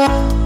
Yeah.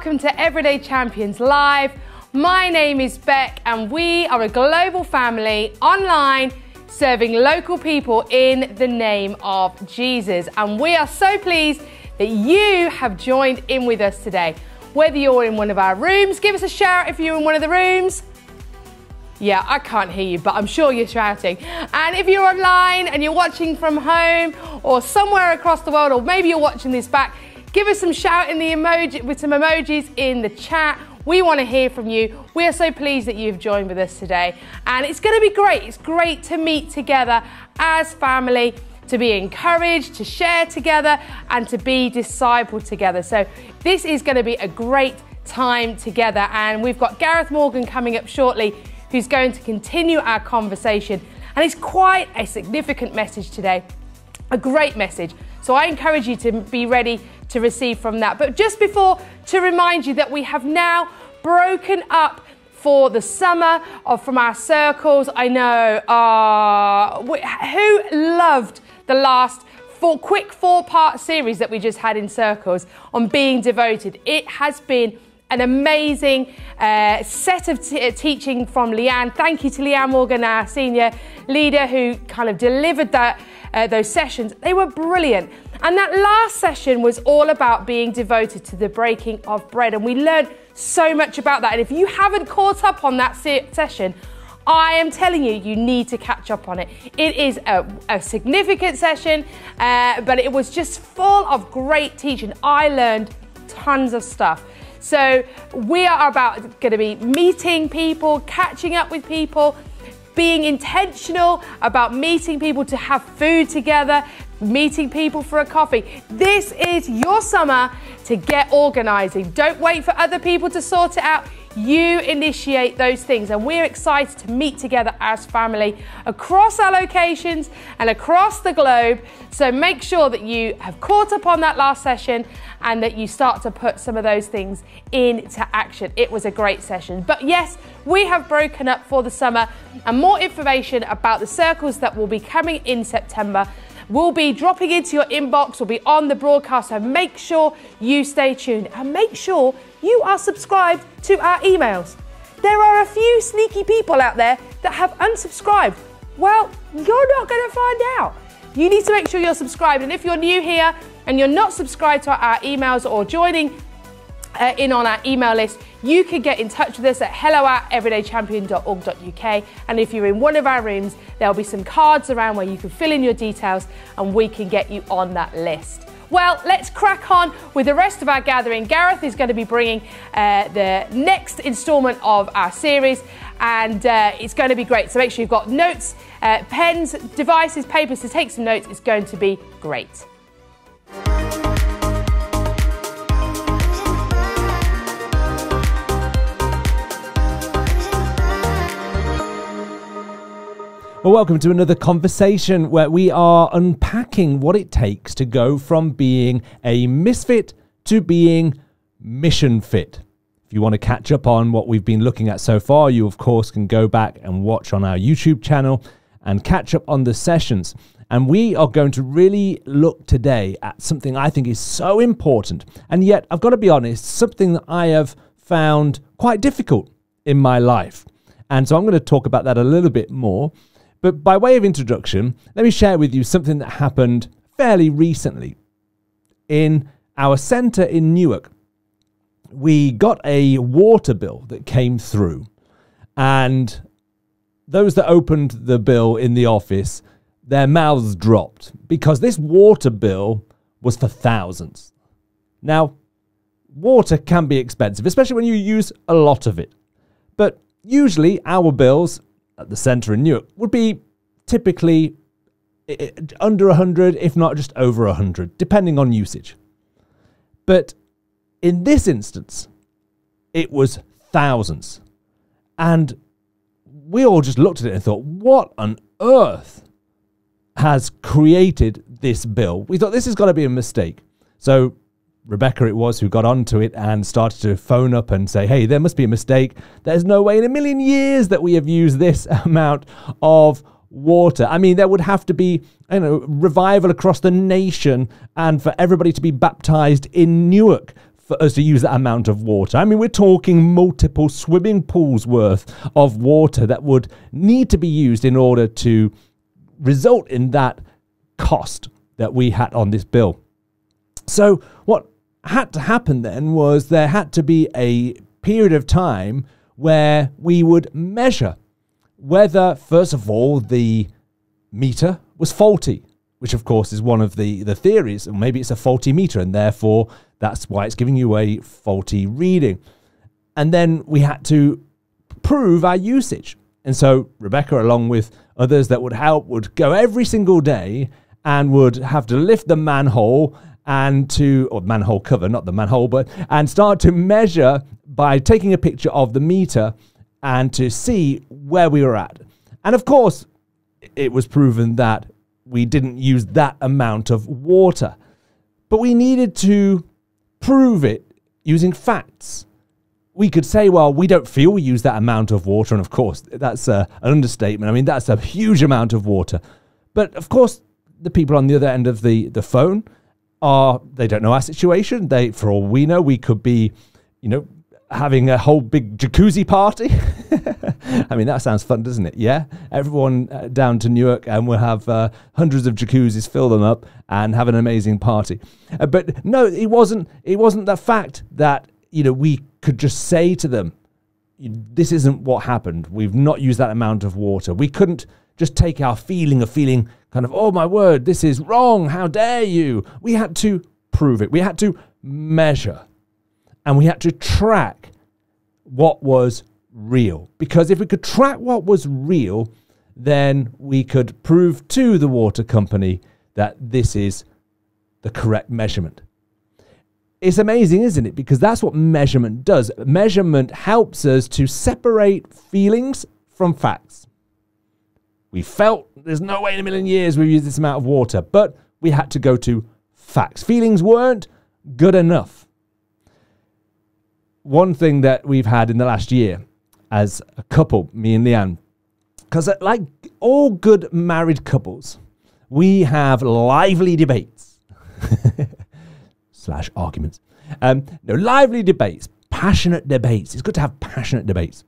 Welcome to Everyday Champions Live. My name is Beck, and we are a global family online serving local people in the name of Jesus. And we are so pleased that you have joined in with us today. Whether you're in one of our rooms, give us a shout if you're in one of the rooms. Yeah, I can't hear you, but I'm sure you're shouting. And if you're online and you're watching from home or somewhere across the world, or maybe you're watching this back, give us some shout in the emoji with some emojis in the chat. We want to hear from you. We are so pleased that you've joined with us today. And it's going to be great. It's great to meet together as family, to be encouraged, to share together, and to be discipled together. So, this is going to be a great time together. And we've got Gareth Morgan coming up shortly who's going to continue our conversation. And it's quite a significant message today, a great message. So I encourage you to be ready to receive from that. But just before, to remind you that we have now broken up for the summer of from our circles. I know uh, who loved the last four quick four part series that we just had in circles on being devoted. It has been an amazing uh, set of teaching from Leanne. Thank you to Leanne Morgan, our senior leader, who kind of delivered that, uh, those sessions. They were brilliant. And that last session was all about being devoted to the breaking of bread. And we learned so much about that. And if you haven't caught up on that se- session, I am telling you, you need to catch up on it. It is a, a significant session, uh, but it was just full of great teaching. I learned tons of stuff. So we are about going to be meeting people, catching up with people, being intentional about meeting people to have food together, meeting people for a coffee. This is your summer to get organizing. Don't wait for other people to sort it out. You initiate those things, and we're excited to meet together as family across our locations and across the globe. So make sure that you have caught up on that last session and that you start to put some of those things into action. It was a great session. But yes, we have broken up for the summer, and more information about the circles that will be coming in September will be dropping into your inbox, will be on the broadcast. So make sure you stay tuned and make sure you are subscribed to our emails. There are a few sneaky people out there that have unsubscribed. Well, you're not going to find out. You need to make sure you're subscribed. And if you're new here and you're not subscribed to our emails or joining uh, in on our email list, you can get in touch with us at hello at everydaychampion.org.uk. And if you're in one of our rooms, there'll be some cards around where you can fill in your details and we can get you on that list. Well, let's crack on with the rest of our gathering. Gareth is going to be bringing uh, the next instalment of our series, and uh, it's going to be great. So make sure you've got notes, uh, pens, devices, papers to take some notes. It's going to be great. Well, welcome to another conversation where we are unpacking what it takes to go from being a misfit to being mission fit. If you want to catch up on what we've been looking at so far, you of course can go back and watch on our YouTube channel and catch up on the sessions. And we are going to really look today at something I think is so important. And yet, I've got to be honest, something that I have found quite difficult in my life. And so I'm going to talk about that a little bit more. But by way of introduction, let me share with you something that happened fairly recently. In our centre in Newark, we got a water bill that came through, and those that opened the bill in the office, their mouths dropped because this water bill was for thousands. Now, water can be expensive, especially when you use a lot of it. But usually, our bills at the centre in Newark would be typically under 100, if not just over 100, depending on usage. But in this instance, it was thousands. And we all just looked at it and thought, what on earth has created this bill? We thought this has got to be a mistake. So Rebecca it was who got onto it and started to phone up and say, hey, there must be a mistake. There's no way in a million years that we have used this amount of water. I mean, there would have to be you know revival across the nation and for everybody to be baptized in Newark for us to use that amount of water. I mean, we're talking multiple swimming pools worth of water that would need to be used in order to result in that cost that we had on this bill. So, what had to happen then was there had to be a period of time where we would measure whether, first of all, the meter was faulty, which of course is one of the, the theories, and maybe it's a faulty meter, and therefore that's why it's giving you a faulty reading. And then we had to prove our usage. And so Rebecca, along with others that would help, would go every single day and would have to lift the manhole and to or manhole cover, not the manhole, but and start to measure by taking a picture of the meter and to see where we were at. And of course, it was proven that we didn't use that amount of water. But we needed to prove it using facts. We could say, well, we don't feel we use that amount of water. And of course, that's a, an understatement. I mean, that's a huge amount of water. But of course, the people on the other end of the, the phone are, they don't know our situation. They, for all we know, we could be, you know, having a whole big jacuzzi party. I mean, that sounds fun, doesn't it? Yeah. Everyone uh, down to Newark and we'll have uh, hundreds of jacuzzis, fill them up and have an amazing party. Uh, but no, it wasn't, it wasn't the fact that, you know, we could just say to them, this isn't what happened. We've not used that amount of water. We couldn't just take our feeling of feeling kind of, oh my word, this is wrong. How dare you? We had to prove it. We had to measure and we had to track what was real. Because if we could track what was real, then we could prove to the water company that this is the correct measurement. It's amazing, isn't it? Because that's what measurement does. Measurement helps us to separate feelings from facts. We felt there's no way in a million years we use this amount of water, but we had to go to facts. Feelings weren't good enough one thing that we've had in the last year as a couple, me and Leanne, because uh, like all good married couples, we have lively debates slash arguments. Um, no, lively debates, passionate debates. It's good to have passionate debates.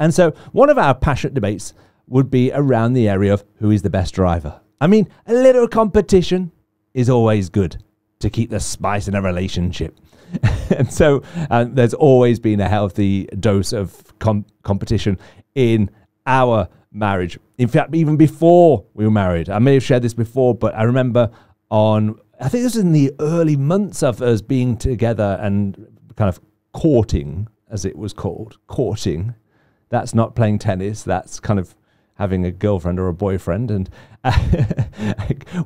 And so one of our passionate debates would be around the area of who is the best driver. I mean, a little competition is always good to keep the spice in a relationship. and so uh, there's always been a healthy dose of com- competition in our marriage. In fact, even before we were married, I may have shared this before, but I remember on, I think this was in the early months of us being together and kind of courting, as it was called, courting. That's not playing tennis, that's kind of having a girlfriend or a boyfriend. And uh,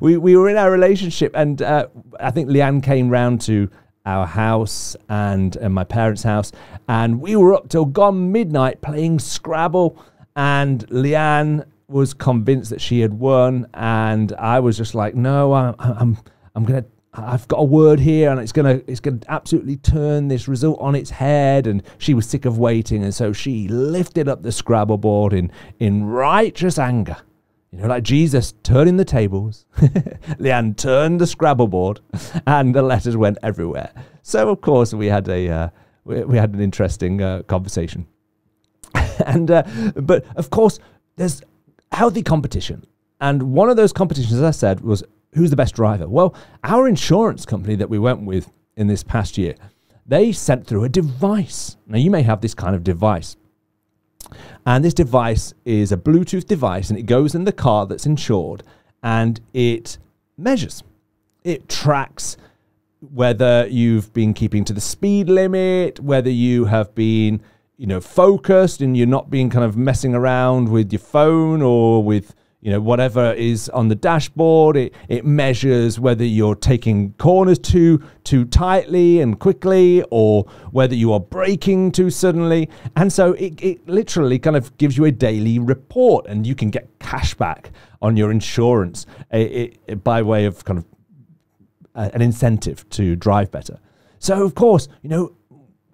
we, we were in our relationship, and uh, I think Leanne came round to our house and, and my parents' house, and we were up till gone midnight playing Scrabble. And Leanne was convinced that she had won, and I was just like, "No, I, I'm, I'm gonna." I've got a word here, and it's gonna it's gonna absolutely turn this result on its head. And she was sick of waiting, and so she lifted up the Scrabble board in in righteous anger, you know, like Jesus turning the tables. Leanne turned the Scrabble board, and the letters went everywhere. So of course we had a uh, we, we, had an interesting uh, conversation. and uh, but of course there's healthy competition, and one of those competitions, as I said, was who's the best driver. Well, our insurance company that we went with in this past year, they sent through a device. Now you may have this kind of device. And this device is a Bluetooth device and it goes in the car that's insured and it measures. It tracks whether you've been keeping to the speed limit, whether you have been, you know, focused and you're not being kind of messing around with your phone or with you know whatever is on the dashboard it, it measures whether you're taking corners too too tightly and quickly or whether you are braking too suddenly. And so it, it literally kind of gives you a daily report and you can get cash back on your insurance it, it, by way of kind of uh, an incentive to drive better. So of course you know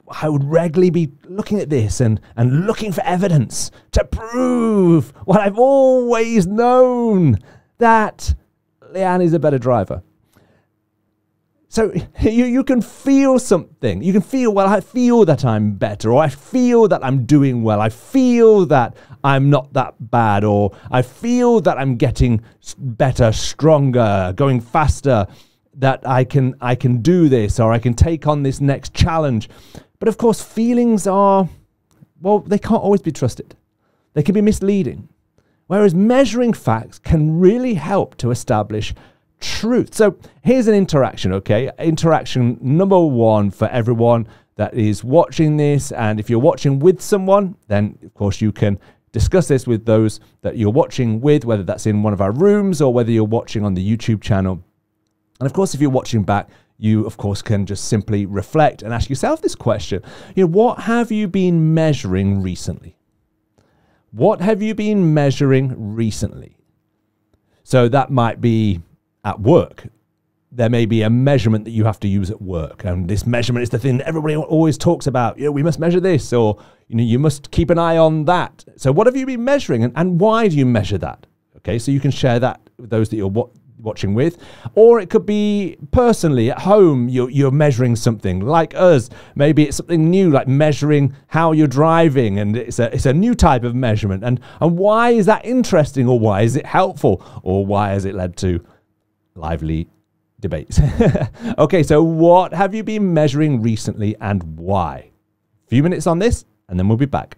I would regularly be looking at this and, and looking for evidence to prove what I've always known that Leanne is a better driver. So you, you can feel something. You can feel, well, I feel that I'm better, or I feel that I'm doing well. I feel that I'm not that bad, or I feel that I'm getting better, stronger, going faster, that I can I can do this or I can take on this next challenge. But of course, feelings are well, they can't always be trusted. They can be misleading. Whereas measuring facts can really help to establish truth. So here's an interaction, okay? Interaction number one for everyone that is watching this. And if you're watching with someone, then of course you can discuss this with those that you're watching with, whether that's in one of our rooms or whether you're watching on the YouTube channel. And of course, if you're watching back, you of course can just simply reflect and ask yourself this question. You know, what have you been measuring recently? What have you been measuring recently? So that might be at work. There may be a measurement that you have to use at work, and this measurement is the thing that everybody always talks about. You know, we must measure this, or you know, you must keep an eye on that. So, what have you been measuring, and, and why do you measure that? Okay, so you can share that with those that you're watching with, or it could be personally at home. You're, you're measuring something like us. Maybe it's something new, like measuring how you're driving, and it's a it's a new type of measurement. And and why is that interesting, or why is it helpful, or why has it led to lively debates? okay, so what have you been measuring recently, and why? A few minutes on this, and then we'll be back.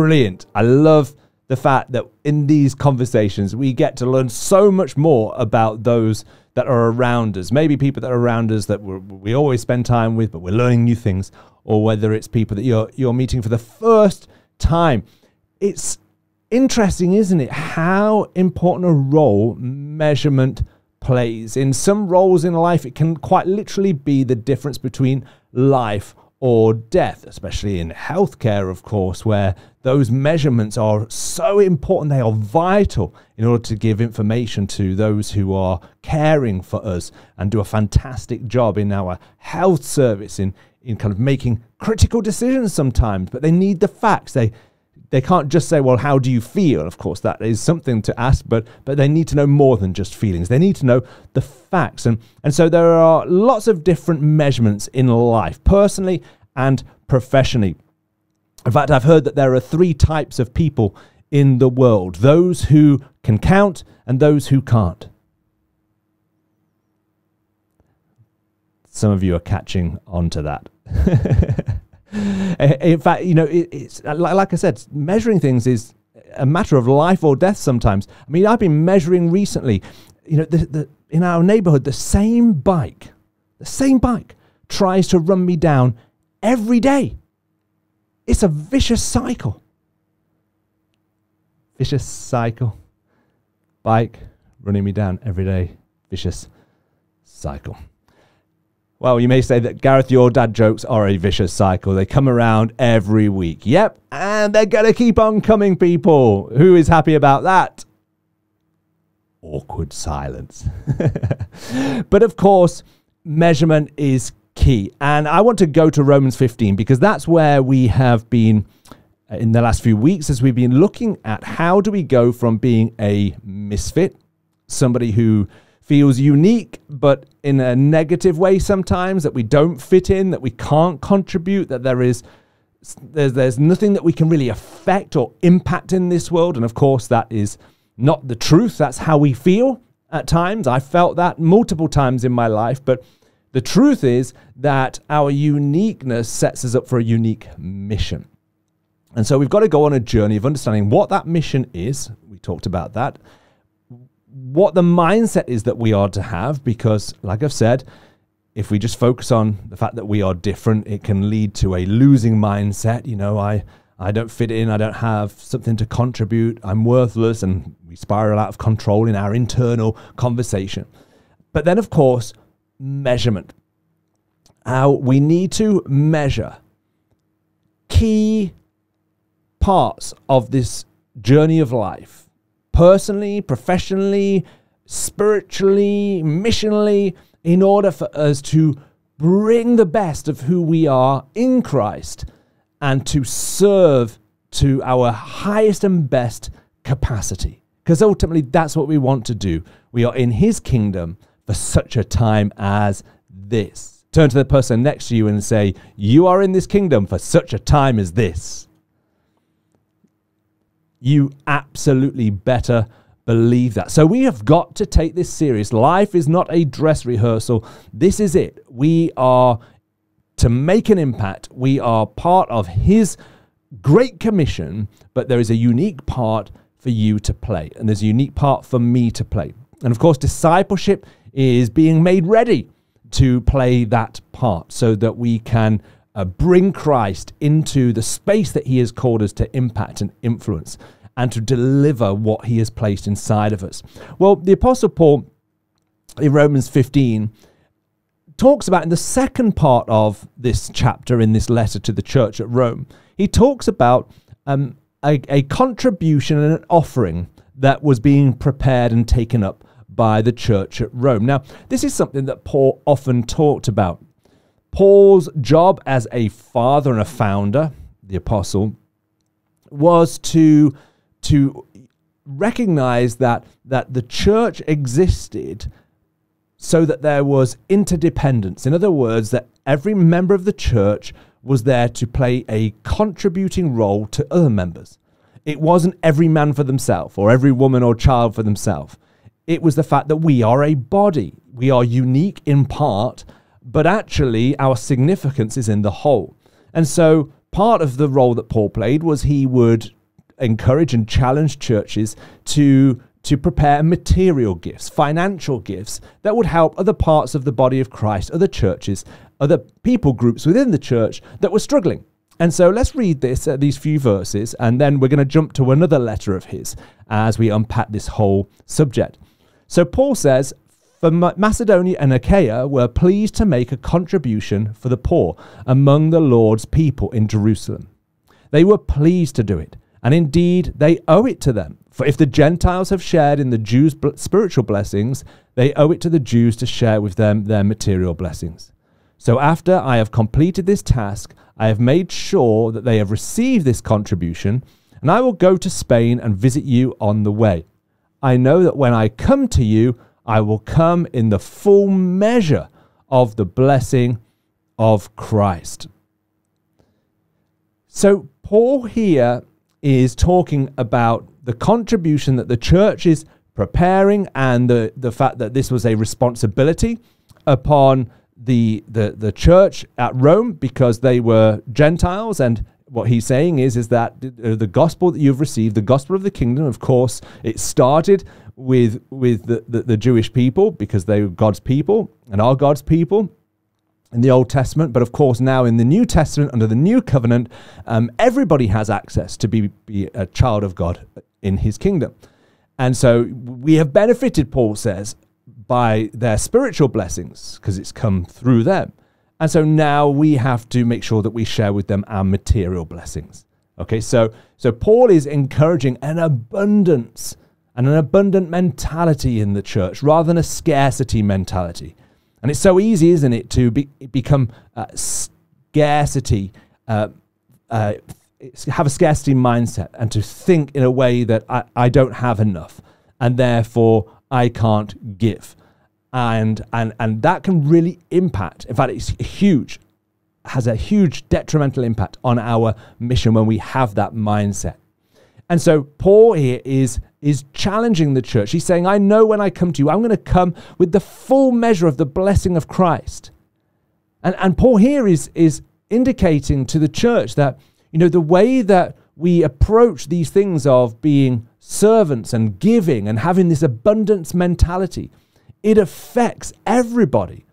Brilliant. I love the fact that in these conversations we get to learn so much more about those that are around us. Maybe people that are around us that we always spend time with, but we're learning new things, or whether it's people that you're you're meeting for the first time. It's interesting, isn't it? How important a role measurement plays. In some roles in life, it can quite literally be the difference between life or death, especially in healthcare, of course, where those measurements are so important. They are vital in order to give information to those who are caring for us and do a fantastic job in our health service in, in kind of making critical decisions sometimes. But they need the facts. They they can't just say, well, how do you feel? Of course, that is something to ask, but but they need to know more than just feelings. They need to know the facts. And and so there are lots of different measurements in life, personally and professionally. In fact, I've heard that there are three types of people in the world those who can count and those who can't. Some of you are catching on to that. In fact, you know, it, it's like I said, measuring things is a matter of life or death sometimes. I mean, I've been measuring recently, you know, the, the, in our neighborhood, the same bike, the same bike tries to run me down every day. It's a vicious cycle. Vicious cycle. Bike running me down every day. Vicious cycle. Well, you may say that Gareth, your dad jokes are a vicious cycle. They come around every week. Yep, and they're going to keep on coming, people. Who is happy about that? Awkward silence. but of course, measurement is key. And I want to go to Romans 15 because that's where we have been uh, in the last few weeks as we've been looking at how do we go from being a misfit, somebody who feels unique, but in a negative way sometimes, that we don't fit in, that we can't contribute, that there is there's, there's nothing that we can really affect or impact in this world. And of course, that is not the truth. That's how we feel at times. I felt that multiple times in my life. But the truth is that our uniqueness sets us up for a unique mission. And so we've got to go on a journey of understanding what that mission is. We talked about that what the mindset is that we are to have, because, like I've said, if we just focus on the fact that we are different, it can lead to a losing mindset. You know, I, I don't fit in, I don't have something to contribute, I'm worthless, and we spiral out of control in our internal conversation. But then, of course, measurement. How we need to measure key parts of this journey of life personally, professionally, spiritually, missionally, in order for us to bring the best of who we are in Christ and to serve to our highest and best capacity. Because ultimately, that's what we want to do. We are in His kingdom for such a time as this. Turn to the person next to you and say, You are in this kingdom for such a time as this you absolutely better believe that. So we have got to take this serious. Life is not a dress rehearsal. This is it. We are to make an impact. We are part of his great commission, but there is a unique part for you to play and there's a unique part for me to play. And of course, discipleship is being made ready to play that part so that we can uh, bring Christ into the space that he has called us to impact and influence and to deliver what he has placed inside of us. Well, the Apostle Paul in Romans 15 talks about in the second part of this chapter in this letter to the church at Rome, he talks about um, a, a contribution and an offering that was being prepared and taken up by the church at Rome. Now, this is something that Paul often talked about. Paul's job as a father and a founder, the apostle, was to, to recognize that, that the church existed so that there was interdependence. In other words, that every member of the church was there to play a contributing role to other members. It wasn't every man for themselves or every woman or child for themselves. It was the fact that we are a body. We are unique in part, but actually our significance is in the whole. And so part of the role that Paul played was he would encourage and challenge churches to to prepare material gifts, financial gifts that would help other parts of the body of Christ, other churches, other people groups within the church that were struggling. And so let's read this, uh, these few verses, and then we're going to jump to another letter of his as we unpack this whole subject. So Paul says, For Macedonia and Achaia were pleased to make a contribution for the poor among the Lord's people in Jerusalem. They were pleased to do it, and indeed they owe it to them. For if the Gentiles have shared in the Jews' spiritual blessings, they owe it to the Jews to share with them their material blessings. So after I have completed this task, I have made sure that they have received this contribution, and I will go to Spain and visit you on the way. I know that when I come to you, I will come in the full measure of the blessing of Christ. So, Paul here is talking about the contribution that the church is preparing and the, the fact that this was a responsibility upon the, the, the church at Rome because they were Gentiles. And what he's saying is, is that the gospel that you've received, the gospel of the kingdom, of course, it started with, with the, the, the Jewish people because they were God's people and are God's people in the Old Testament, but of course now in the New Testament, under the New Covenant, um, everybody has access to be, be a child of God in His kingdom. And so we have benefited, Paul says, by their spiritual blessings because it's come through them. And so now we have to make sure that we share with them our material blessings. Okay, so so Paul is encouraging an abundance and an abundant mentality in the church rather than a scarcity mentality. And it's so easy, isn't it, to be, become uh, scarcity, uh, uh, have a scarcity mindset, and to think in a way that I, I don't have enough, and therefore I can't give and and and that can really impact. In fact, it's huge, has a huge detrimental impact on our mission when we have that mindset. And so Paul here is is challenging the church. He's saying, "I know when I come to you, I'm going to come with the full measure of the blessing of Christ." And and Paul here is is indicating to the church that you know the way that we approach these things of being servants and giving and having this abundance mentality it affects everybody.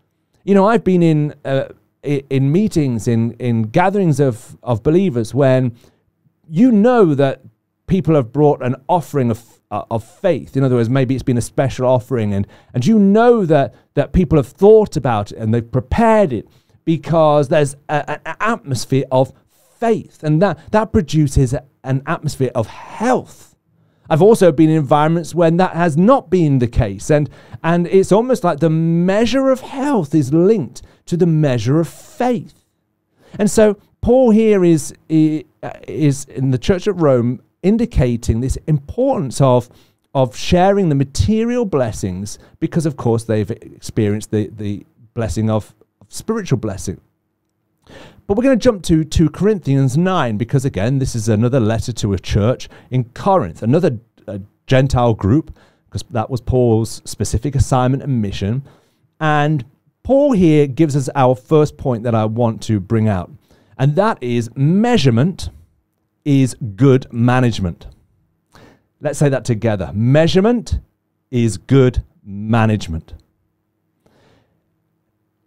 You know, I've been in uh, in meetings, in in gatherings of of believers when you know that people have brought an offering of uh, of faith. In other words, maybe it's been a special offering, and and you know that that people have thought about it and they've prepared it because there's an atmosphere of faith, and that that produces an atmosphere of health. I've also been in environments when that has not been the case. And, and it's almost like the measure of health is linked to the measure of faith. And so Paul here is, uh, is in the church at Rome indicating this importance of, of sharing the material blessings because, of course, they've experienced the, the blessing of, of spiritual blessing. But we're going to jump to 2 Corinthians 9 because, again, this is another letter to a church in Corinth, another uh, Gentile group, because that was Paul's specific assignment and mission. And Paul here gives us our first point that I want to bring out, and that is measurement is good management. Let's say that together. Measurement is good management.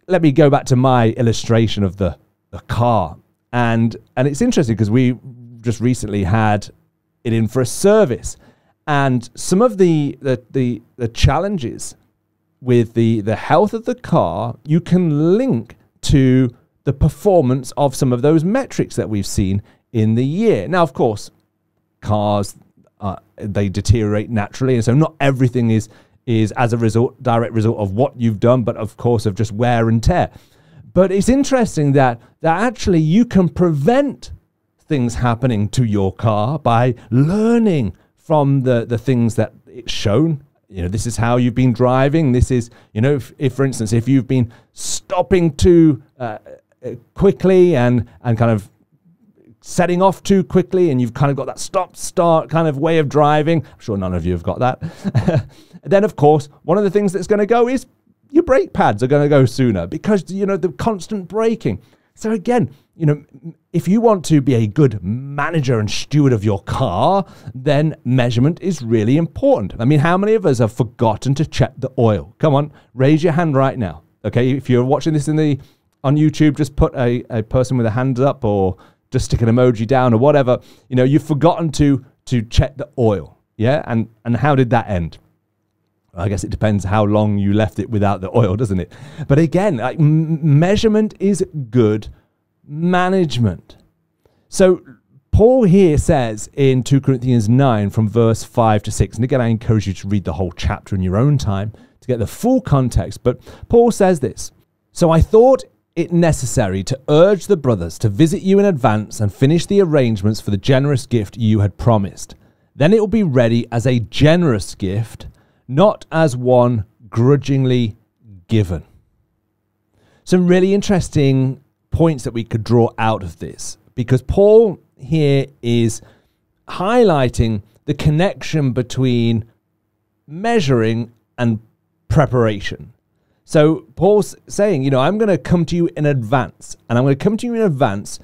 Let me go back to my illustration of the a car. And and it's interesting because we just recently had it in for a service. And some of the, the the the, challenges with the the health of the car, you can link to the performance of some of those metrics that we've seen in the year. Now, of course, cars uh, they deteriorate naturally, and so not everything is is as a result direct result of what you've done, but of course of just wear and tear. But it's interesting that, that actually you can prevent things happening to your car by learning from the, the things that it's shown. You know, this is how you've been driving. This is, you know, if, if for instance, if you've been stopping too uh, uh quickly and, and kind of setting off too quickly and you've kind of got that stop start kind of way of driving. I'm sure none of you have got that. then, of course, one of the things that's going to go is your brake pads are going to go sooner because, you know, the constant braking. So again, you know, if you want to be a good manager and steward of your car, then measurement is really important. I mean, how many of us have forgotten to check the oil? Come on, raise your hand right now. Okay, if you're watching this in the on YouTube, just put a, a person with a hand up or just stick an emoji down or whatever. You know, you've forgotten to to check the oil. Yeah, and and how did that end? I guess it depends how long you left it without the oil, doesn't it? But again, like, m- measurement is good management. So Paul here says in 2 Corinthians 9 from verse 5 to 6, and again, I encourage you to read the whole chapter in your own time to get the full context, but Paul says this So I thought it necessary to urge the brothers to visit you in advance and finish the arrangements for the generous gift you had promised. Then it will be ready as a generous gift not as one grudgingly given. Some really interesting points that we could draw out of this because Paul here is highlighting the connection between measuring and preparation. So Paul's saying, you know, I'm going to come to you in advance, and I'm going to come to you in advance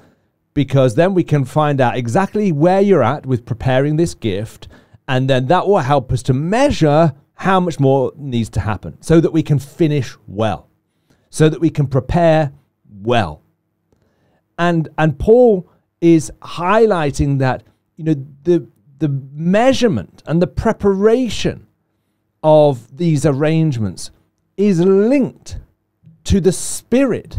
because then we can find out exactly where you're at with preparing this gift, and then that will help us to measure how much more needs to happen so that we can finish well, so that we can prepare well. And and Paul is highlighting that you know the the measurement and the preparation of these arrangements is linked to the spirit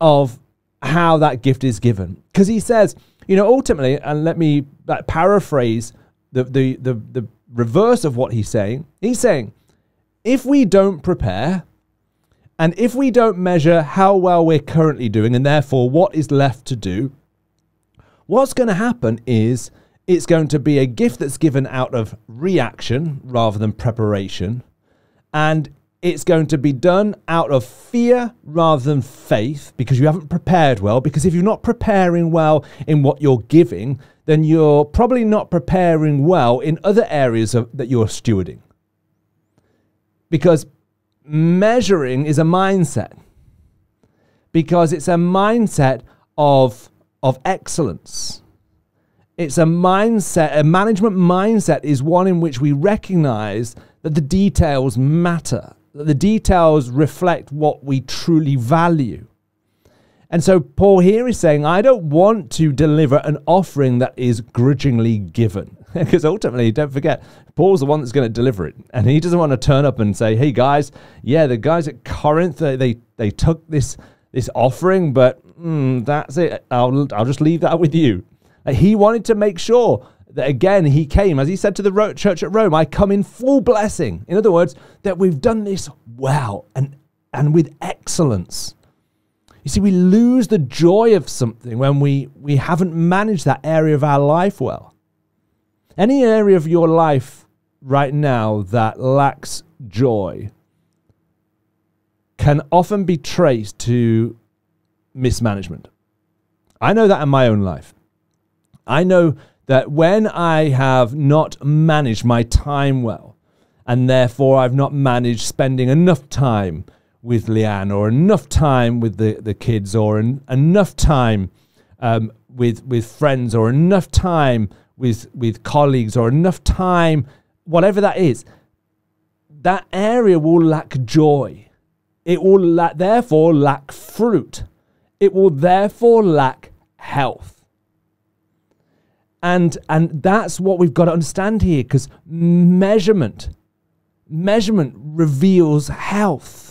of how that gift is given because he says you know ultimately and let me paraphrase the, the the the reverse of what he's saying. He's saying, if we don't prepare, and if we don't measure how well we're currently doing, and therefore what is left to do, what's going to happen is it's going to be a gift that's given out of reaction rather than preparation. And it's going to be done out of fear rather than faith because you haven't prepared well. Because if you're not preparing well in what you're giving, then you're probably not preparing well in other areas of, that you're stewarding. Because measuring is a mindset. Because it's a mindset of, of excellence. It's a mindset, a management mindset is one in which we recognize that the details matter, that the details reflect what we truly value. And so Paul here is saying, I don't want to deliver an offering that is grudgingly given. because ultimately, don't forget, Paul's the one that's going to deliver it. And he doesn't want to turn up and say, hey guys, yeah, the guys at Corinth, they, they, they took this, this offering, but mm, that's it. I'll, I'll just leave that with you. he wanted to make sure that again he came, as he said to the church at Rome, I come in full blessing. In other words, that we've done this well and, and with excellence. You see, we lose the joy of something when we, we haven't managed that area of our life well. Any area of your life right now that lacks joy can often be traced to mismanagement. I know that in my own life. I know that when I have not managed my time well, and therefore I've not managed spending enough time with Leanne or enough time with the, the kids or en- enough time um, with with friends or enough time with with colleagues or enough time whatever that is that area will lack joy. It will la- therefore lack fruit. It will therefore lack health. And and that's what we've got to understand here because measurement measurement reveals health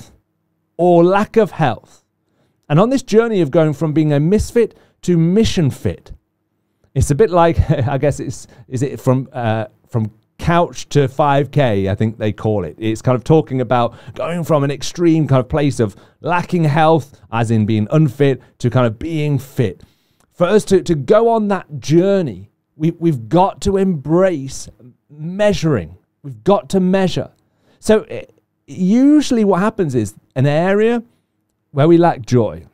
or lack of health. And on this journey of going from being a misfit to mission fit, it's a bit like I guess it's is it from uh, from couch to 5k i think they call it. It's kind of talking about going from an extreme kind of place of lacking health as in being unfit to kind of being fit. For us to, to go on that journey we, we've got to embrace measuring. We've got to measure. So eh, usually what happens is an area where we lack joy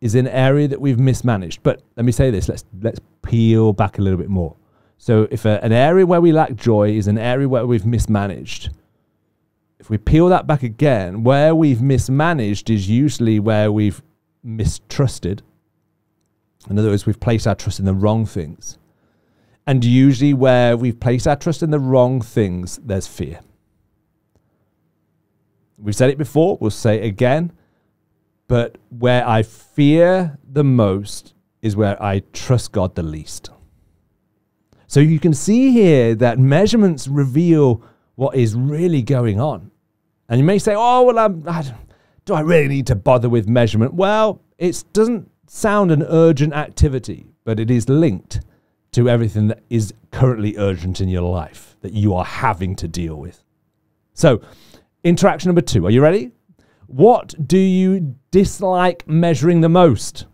is an area that we've mismanaged. But let me say this, let's let's peel back a little bit more. So if a, an area where we lack joy is an area where we've mismanaged, if we peel that back again, where we've mismanaged is usually where we've mistrusted. In other words, we've placed our trust in the wrong things. And usually, where we've placed our trust in the wrong things, there's fear. We've said it before, we'll say it again. But where I fear the most is where I trust God the least. So you can see here that measurements reveal what is really going on. And you may say, oh, well, I'm, I, do I really need to bother with measurement? Well, it doesn't sound an urgent activity, but it is linked to everything that is currently urgent in your life that you are having to deal with. So, interaction number two. Are you ready? What do you dislike measuring the most?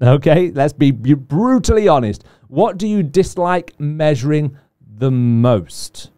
Okay, let's be brutally honest. What do you dislike measuring the most?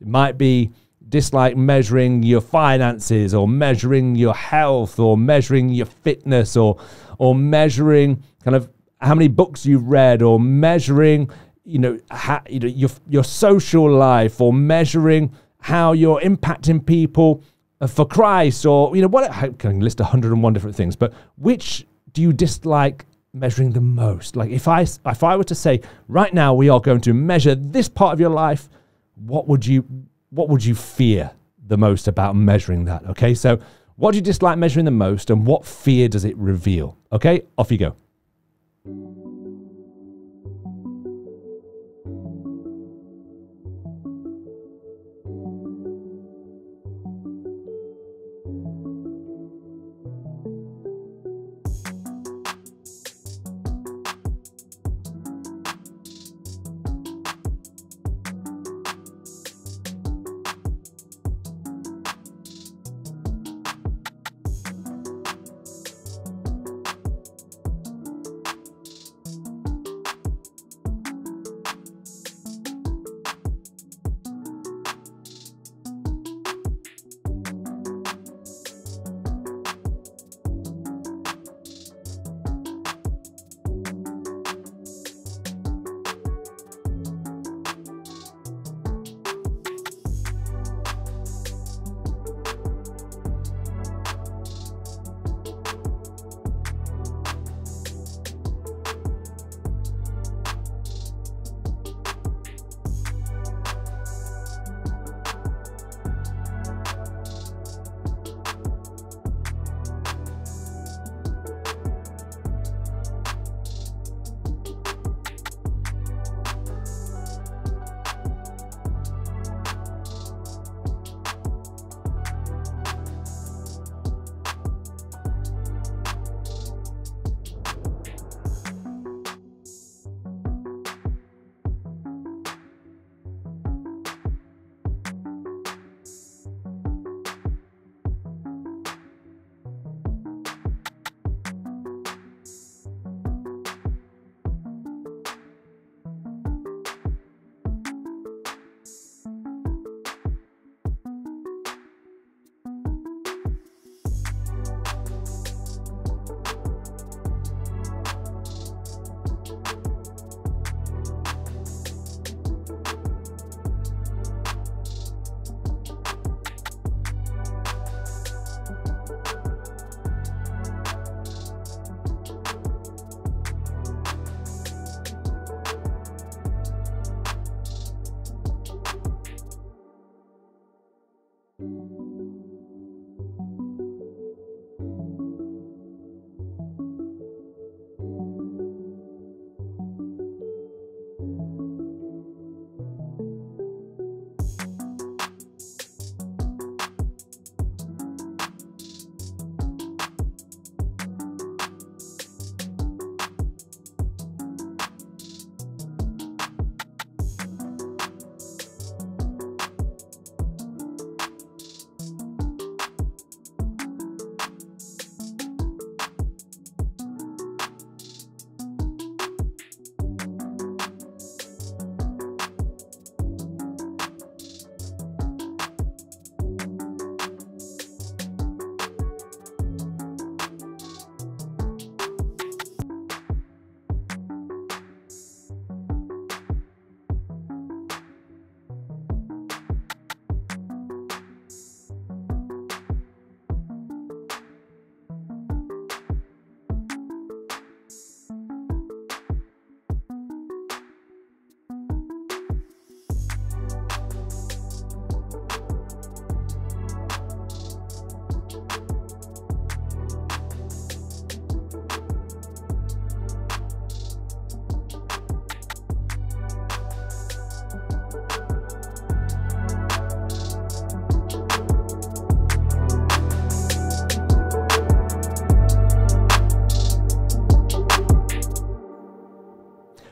It might be dislike measuring your finances or measuring your health or measuring your fitness or or measuring kind of how many books you've read or measuring you know, how, you know your your social life or measuring how you're impacting people uh, for Christ or you know what I can list 101 different things but which do you dislike measuring the most? Like if I if I were to say right now we are going to measure this part of your life what would you what would you fear the most about measuring that? Okay so what do you dislike measuring the most and what fear does it reveal? Okay off you go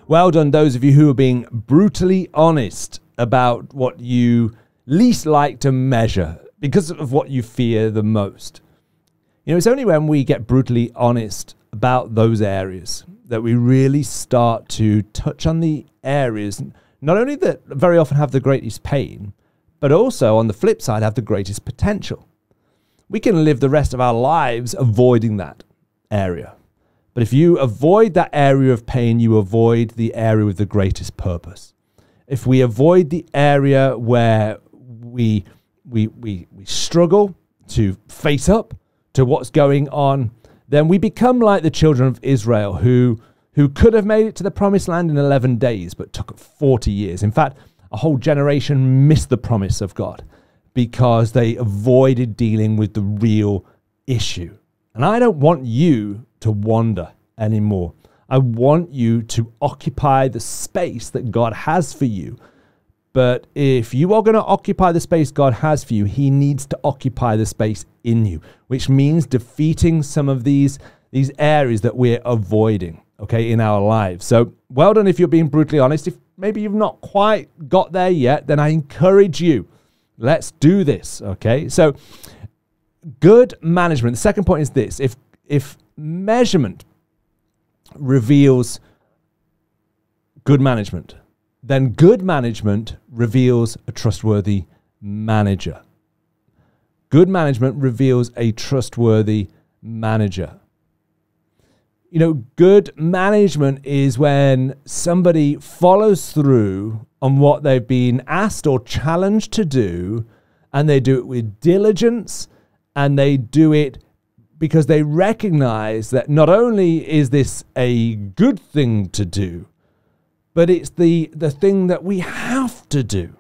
Well done, those of you who are being brutally honest about what you least like to measure because of what you fear the most. You know, it's only when we get brutally honest about those areas that we really start to touch on the areas, not only that very often have the greatest pain, but also on the flip side have the greatest potential. We can live the rest of our lives avoiding that area. But if you avoid that area of pain, you avoid the area with the greatest purpose. If we avoid the area where we, we, we, we struggle to face up to what's going on, then we become like the children of Israel who, who could have made it to the promised land in 11 days, but took 40 years. In fact, a whole generation missed the promise of God because they avoided dealing with the real issue. And I don't want you to wander anymore. I want you to occupy the space that God has for you. But if you are going to occupy the space God has for you, He needs to occupy the space in you, which means defeating some of these, these areas that we're avoiding, okay, in our lives. So well done if you're being brutally honest. If maybe you've not quite got there yet, then I encourage you. Let's do this, okay? So good management. The second point is this if if measurement reveals good management, then good management reveals a trustworthy manager. Good management reveals a trustworthy manager. You know, good management is when somebody follows through on what they've been asked or challenged to do, and they do it with diligence and they do it because they recognize that not only is this a good thing to do, but it's the, the thing that we have to do.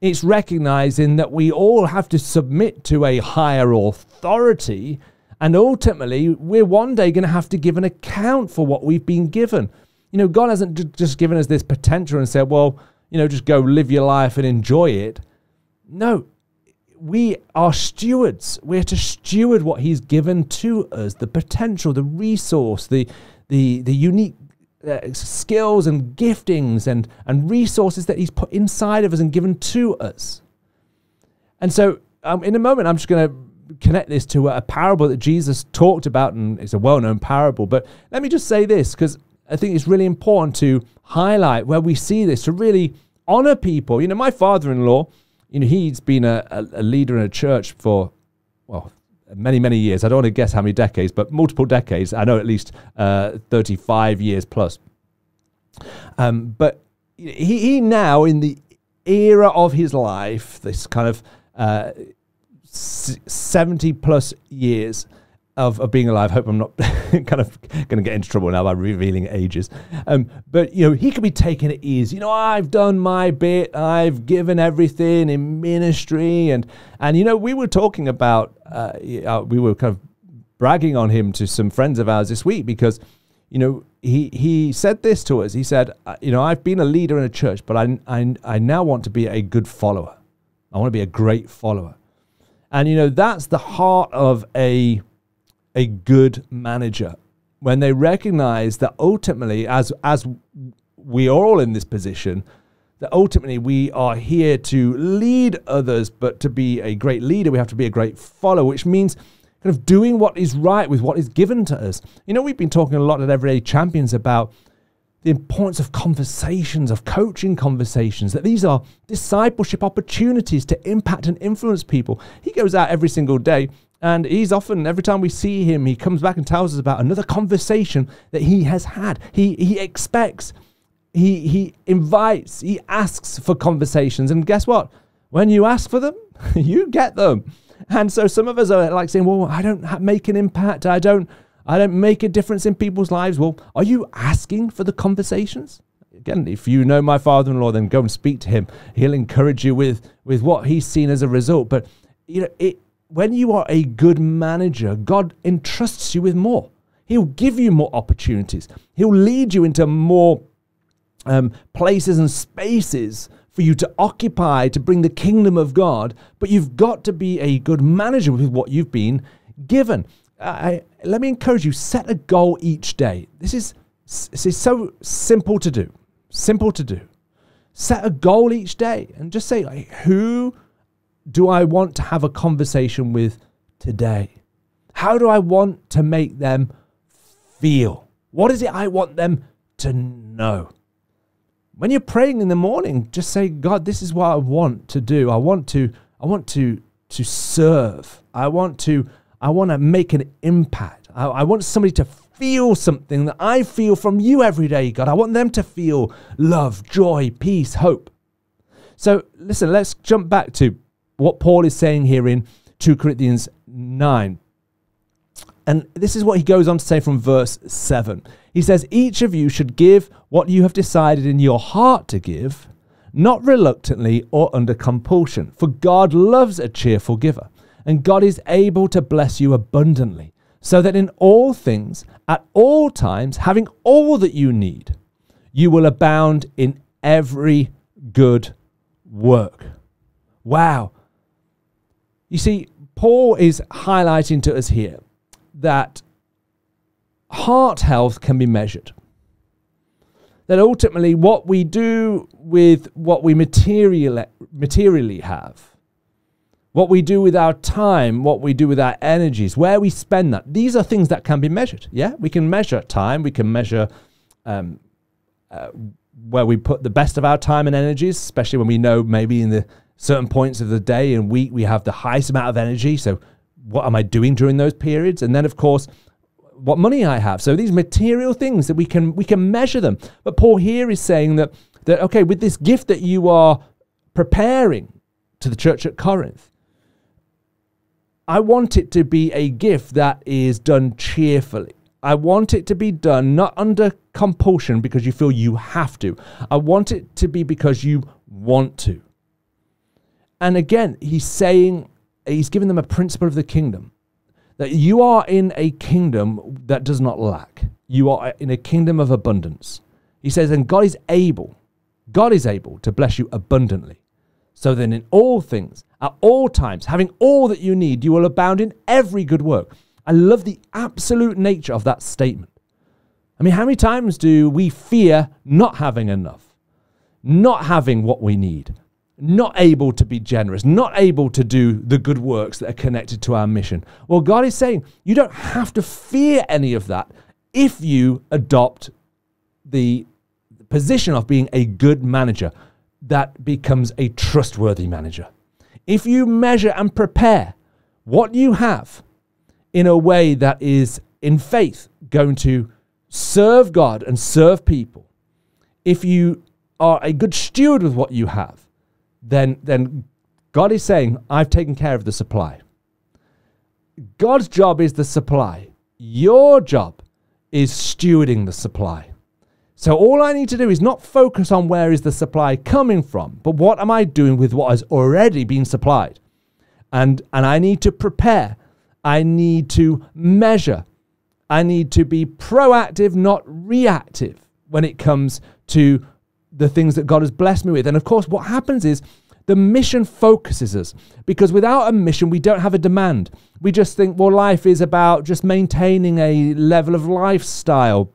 It's recognizing that we all have to submit to a higher authority, and ultimately, we're one day going to have to give an account for what we've been given. You know, God hasn't just given us this potential and said, well, you know, just go live your life and enjoy it. No, we are stewards. We're to steward what He's given to us the potential, the resource, the, the, the unique uh, skills and giftings and, and resources that He's put inside of us and given to us. And so, um, in a moment, I'm just going to connect this to a parable that Jesus talked about, and it's a well known parable. But let me just say this because I think it's really important to highlight where we see this to really honor people. You know, my father in law you know, he's been a, a, leader in a church for, well, many, many years. I don't want to guess how many decades, but multiple decades. I know at least uh, 35 years plus. Um, but he, he now, in the era of his life, this kind of uh, 70 plus years, of, of being alive. Hope I'm not kind of going to get into trouble now by revealing ages. Um, but you know, he could be taking it easy. You know, I've done my bit. I've given everything in ministry, and and you know, we were talking about uh, uh, we were kind of bragging on him to some friends of ours this week because you know he he said this to us. He said, uh, you know, I've been a leader in a church, but I I I now want to be a good follower. I want to be a great follower. And you know, that's the heart of a a good manager when they recognize that ultimately, as as we are all in this position, that ultimately we are here to lead others, but to be a great leader, we have to be a great follower, which means kind of doing what is right with what is given to us. You know, we've been talking a lot at Everyday Champions about the importance of conversations, of coaching conversations, that these are discipleship opportunities to impact and influence people. He goes out every single day and he's often, every time we see him, he comes back and tells us about another conversation that he has had. He, he expects, he, he invites, he asks for conversations. And guess what? When you ask for them, you get them. And so some of us are like saying, well, I don't make an impact. I don't, I don't make a difference in people's lives. Well, are you asking for the conversations? Again, if you know my father-in-law, then go and speak to him. He'll encourage you with, with what he's seen as a result. But you know, it, when you are a good manager, God entrusts you with more. He'll give you more opportunities. He'll lead you into more um, places and spaces for you to occupy to bring the kingdom of God. But you've got to be a good manager with what you've been given. I, let me encourage you set a goal each day. This is It's so simple to do. Simple to do. Set a goal each day and just say, like, who do I want to have a conversation with today? How do I want to make them feel? What is it I want them to know? When you're praying in the morning, just say, God, this is what I want to do. I want to, I want to, to serve. I want to, I want to make an impact. I, I want somebody to feel something that I feel from you every day, God. I want them to feel love, joy, peace, hope. So, listen, let's jump back to what Paul is saying here in 2 Corinthians 9. And this is what he goes on to say from verse 7. He says, Each of you should give what you have decided in your heart to give, not reluctantly or under compulsion, for God loves a cheerful giver, and God is able to bless you abundantly, so that in all things, at all times, having all that you need, you will abound in every good work. Wow. You see, Paul is highlighting to us here that heart health can be measured. That ultimately, what we do with what we materially, have, what we do with our time, what we do with our energies, where we spend that, these are things that can be measured. Yeah, we can measure time, we can measure um, uh, where we put the best of our time and energies, especially when we know maybe in the certain points of the day and week we have the highest amount of energy. So what am I doing during those periods? And then, of course, what money I have. So these material things that we can we can measure them. But Paul here is saying that that okay, with this gift that you are preparing to the church at Corinth, I want it to be a gift that is done cheerfully. I want it to be done not under compulsion because you feel you have to. I want it to be because you want to. And again, he's saying he's giving them a principle of the kingdom that you are in a kingdom that does not lack. You are in a kingdom of abundance. He says, and God is able, God is able to bless you abundantly. So then, in all things, at all times, having all that you need, you will abound in every good work. I love the absolute nature of that statement. I mean, how many times do we fear not having enough, not having what we need? Not able to be generous, not able to do the good works that are connected to our mission. Well, God is saying you don't have to fear any of that if you adopt the position of being a good manager that becomes a trustworthy manager. If you measure and prepare what you have in a way that is in faith going to serve God and serve people, if you are a good steward with what you have, then, then God is saying, I've taken care of the supply. God's job is the supply. Your job is stewarding the supply. So all I need to do is not focus on where is the supply coming from, but what am I doing with what has already been supplied? And and I need to prepare. I need to measure. I need to be proactive, not reactive when it comes to the things that God has blessed me with. And of course, what happens is the mission focuses us because without a mission, we don't have a demand. We just think, well, life is about just maintaining a level of lifestyle.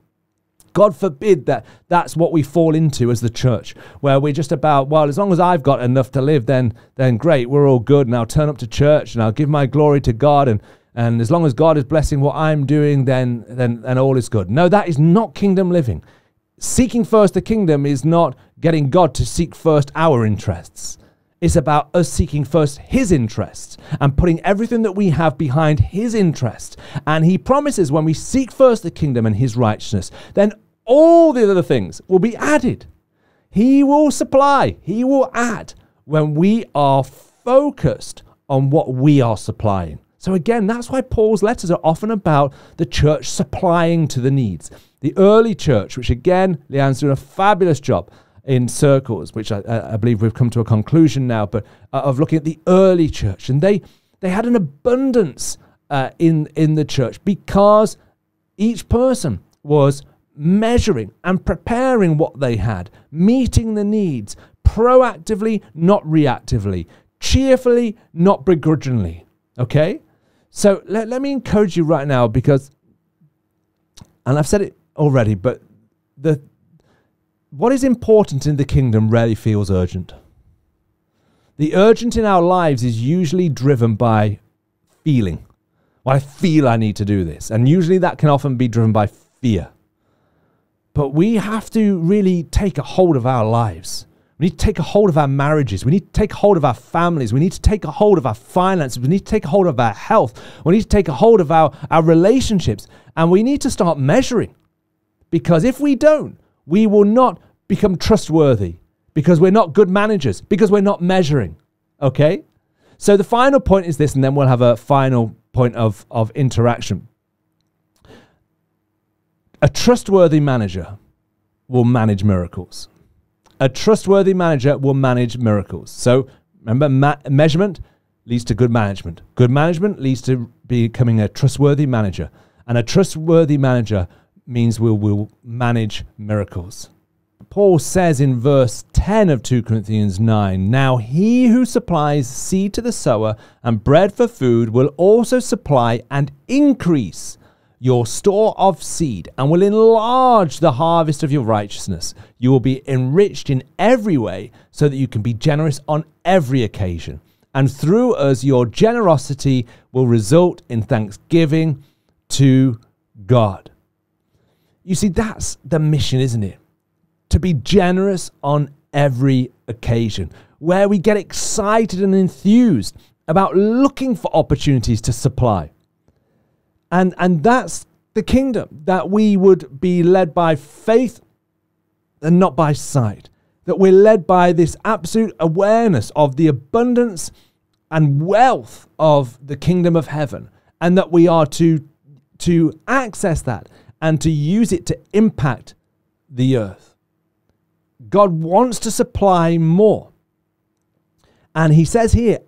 God forbid that that's what we fall into as the church, where we're just about, well, as long as I've got enough to live, then then great, we're all good, and I'll turn up to church and I'll give my glory to God, and and as long as God is blessing what I'm doing, then then then all is good. No, that is not kingdom living seeking first the kingdom is not getting God to seek first our interests. It's about us seeking first his interests and putting everything that we have behind his interest. And he promises when we seek first the kingdom and his righteousness, then all the other things will be added. He will supply, he will add when we are focused on what we are supplying. So, again, that's why Paul's letters are often about the church supplying to the needs. The early church, which again, Leanne's doing a fabulous job in circles, which I, I believe we've come to a conclusion now, but uh, of looking at the early church. And they, they had an abundance uh, in, in the church because each person was measuring and preparing what they had, meeting the needs proactively, not reactively, cheerfully, not begrudgingly. Okay? So let, let me encourage you right now because, and I've said it already, but the what is important in the kingdom rarely feels urgent. The urgent in our lives is usually driven by feeling. Well, I feel I need to do this. And usually that can often be driven by fear. But we have to really take a hold of our lives. We need to take a hold of our marriages. We need to take a hold of our families. We need to take a hold of our finances. We need to take a hold of our health. We need to take a hold of our, our relationships. And we need to start measuring. Because if we don't, we will not become trustworthy because we're not good managers, because we're not measuring. Okay? So the final point is this, and then we'll have a final point of, of interaction. A trustworthy manager will manage miracles. A trustworthy manager will manage miracles. So remember, ma- measurement leads to good management. Good management leads to becoming a trustworthy manager. And a trustworthy manager means we will manage miracles. Paul says in verse 10 of 2 Corinthians 9 Now he who supplies seed to the sower and bread for food will also supply and increase your store of seed and will enlarge the harvest of your righteousness. You will be enriched in every way so that you can be generous on every occasion. And through us, your generosity will result in thanksgiving to God. You see, that's the mission, isn't it? To be generous on every occasion, where we get excited and enthused about looking for opportunities to supply and, and that's the kingdom, that we would be led by faith and not by sight. That we're led by this absolute awareness of the abundance and wealth of the kingdom of heaven, and that we are to, to access that and to use it to impact the earth. God wants to supply more. And he says here,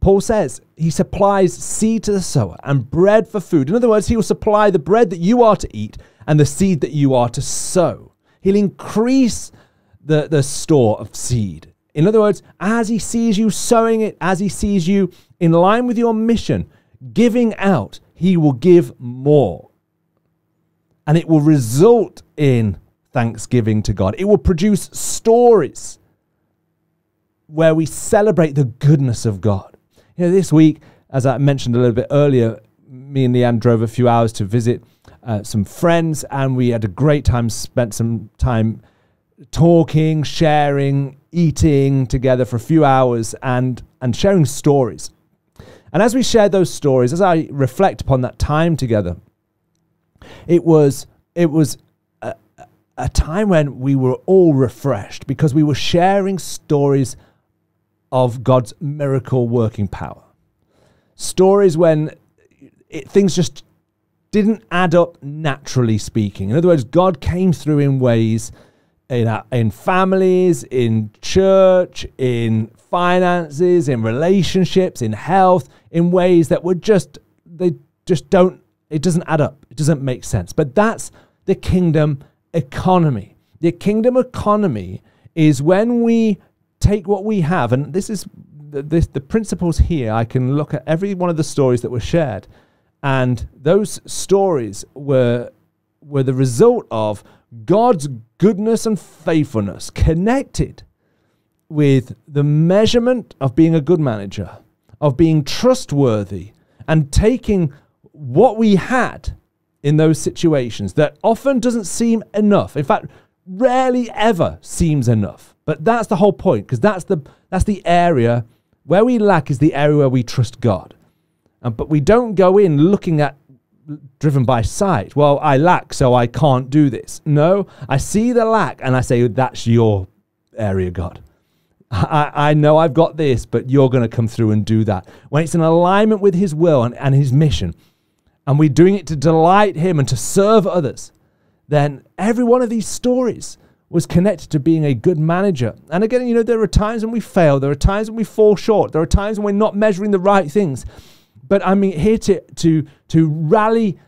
Paul says he supplies seed to the sower and bread for food. In other words, he will supply the bread that you are to eat and the seed that you are to sow. He'll increase the, the store of seed. In other words, as he sees you sowing it, as he sees you in line with your mission, giving out, he will give more. And it will result in thanksgiving to God. It will produce stories where we celebrate the goodness of God. You know, this week, as I mentioned a little bit earlier, me and Leanne drove a few hours to visit uh, some friends, and we had a great time, spent some time talking, sharing, eating together for a few hours, and, and sharing stories. And as we shared those stories, as I reflect upon that time together, it was, it was a, a time when we were all refreshed because we were sharing stories of God's miracle working power. Stories when it, things just didn't add up naturally speaking. In other words, God came through in ways in, our, in families, in church, in finances, in relationships, in health, in ways that were just, they just don't, it doesn't add up. It doesn't make sense. But that's the kingdom economy. The kingdom economy is when we take what we have, and this is the, this, the principles here. I can look at every one of the stories that were shared, and those stories were were the result of God's goodness and faithfulness connected with the measurement of being a good manager, of being trustworthy, and taking what we had in those situations that often doesn't seem enough. In fact, rarely ever seems enough. But that's the whole point, because that's the that's the area where we lack is the area where we trust God. But we don't go in looking at driven by sight. Well, I lack, so I can't do this. No, I see the lack and I say, that's your area, God. I, I know I've got this, but you're going to come through and do that. When it's in alignment with His will and, and His mission, and we're doing it to delight Him and to serve others, then every one of these stories was connected to being a good manager. And again, you know, there are times when we fail, there are times when we fall short, there are times when we're not measuring the right things. But I'm here to to to rally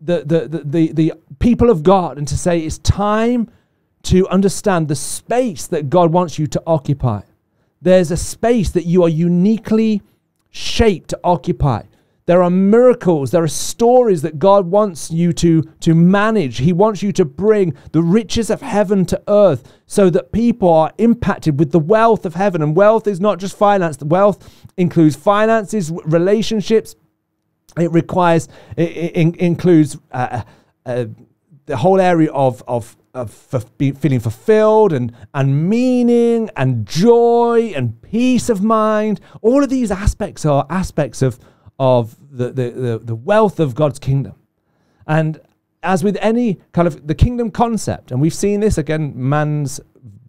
the the the, the, the people of God and to say it's time to understand the space that God wants you to occupy. There's a space that you are uniquely shaped to occupy. There are miracles, there are stories that God wants you to, to manage. He wants you to bring the riches of heaven to earth so that people are impacted with the wealth of heaven. And wealth is not just finance, wealth includes finances, relationships. It requires, it, it includes uh, uh, the whole area of, of, of feeling fulfilled and, and meaning and joy and peace of mind. All of these aspects are aspects of of the, the, the, the wealth of God's kingdom. And as with any kind of the kingdom concept, and we've seen this again, man's